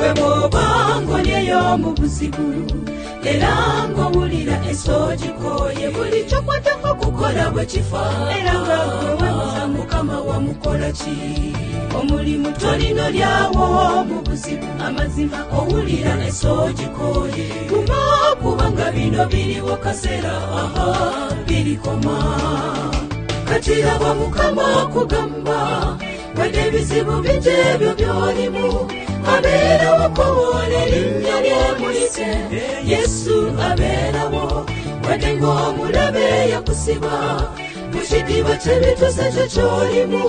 gwe bwoba ngonyeyomu buzibu era ngowulira esoogikoye buli kyokwatako kukola bwe kifa era ngagwewewa mukama wamukola ki omulimu tolino lyawo mu buzibu amazima owulira esoogikoye kuma kubanga bino biriwo kaseera aha birikoma katiraba mukama okugamba wede ebizibu bijo ebyo byolimu abera wokowole linnya lyebulise yesu abeerawo wadengo ng'omulabe yakusiba mu kidiba ky'ebituze kyo ky'olimu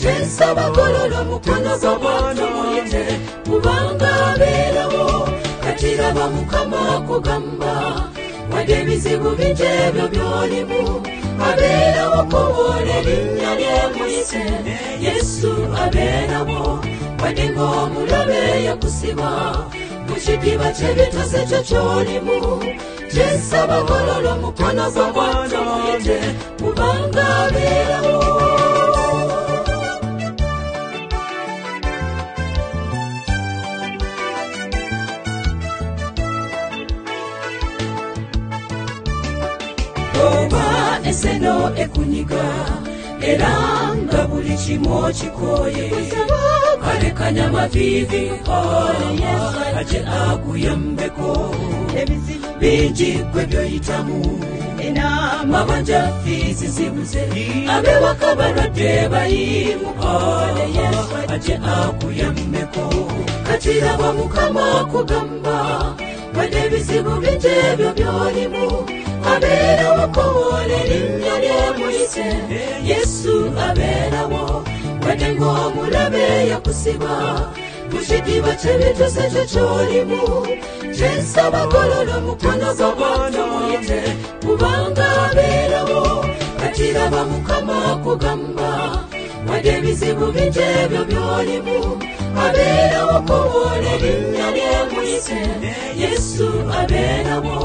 kyensaba golola omukono gwo gwatumuyite kubanga abeerawo katiraba mukama kugamba, wadde ebizibu bingi ebyo by'olimu abeerawo kowoola erinnya lyemuyise yesu abeerawo kwanengo mulobe yakusima muchipiva chevitose chocholimu chesaba gololo mukono zakwatoite kubanga velo oba eseno ekunyika eranga buli chimo chikoye alekanya mavivi oh, aje akuyambeko binji kwebyoyitamu mabanja fizizibuze abewakabalwadde bayimu oh, aje akuyambeko katirabwa mukama kugamba wede ebizibu binji ebyo byolimu abeerawo kowola erinnya lyemuyise yesu abeerawo badengo mulabe yakusiba kukidiba kyebituse kyo kyolimu kyensaba golola mukono gw'abantu muyite kubanga abeerawo katiraba mukama kugamba wade bizibu binje ebyo byolimu abelewo kowola erinnya lyemuyise yesu abeerawo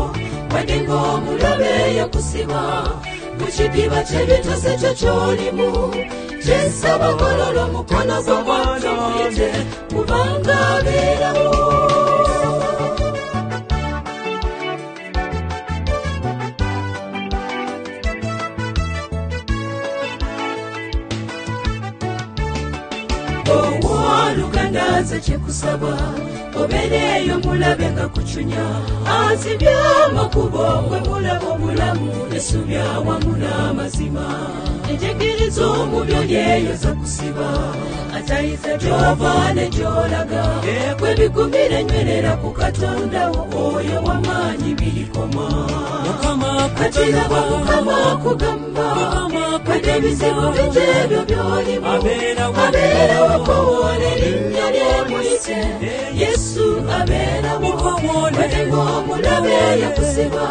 wadde ng'omulabe yakusiba mu kidiba kyebituse kyo yesu abagorora umukono w'umwana wanjye ubangamiraho owa lugandaza kyekusaba obereyo mulabe kuchunya asi byamakubo mwe mulaba omulamu nesu byawamu n'amazima enjigiriza omubyo lyeyoza kusiba atayize gyova ne gyolaga ekwe bigumira nywerera ku katondawo oyo wamaanyi birikoma katira bakukama kugamba kati ebizibu bite ebyo byolimu abeerawo kowoona erinnya lyemuyise yesu abeerawo muonerwa mulabe yakuziba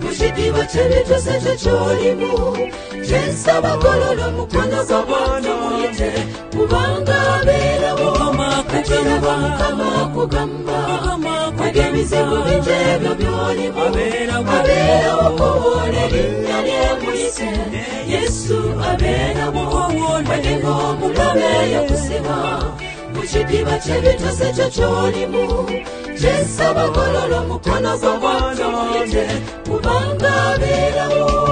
kushidiba kyebye kyose kye kyolimu kyensaba golola mukono gw'abantu muyite kubanga abeerawo katira bankama kugamba agemize ku bintu ebyo byolimu abeerawo kowola erinnya lyemuyise yesu abeerawo agega omulabe yakuziba muchipima chevito sechochoolimu chesavakololo mukono kwa mwato ite kuvangavirao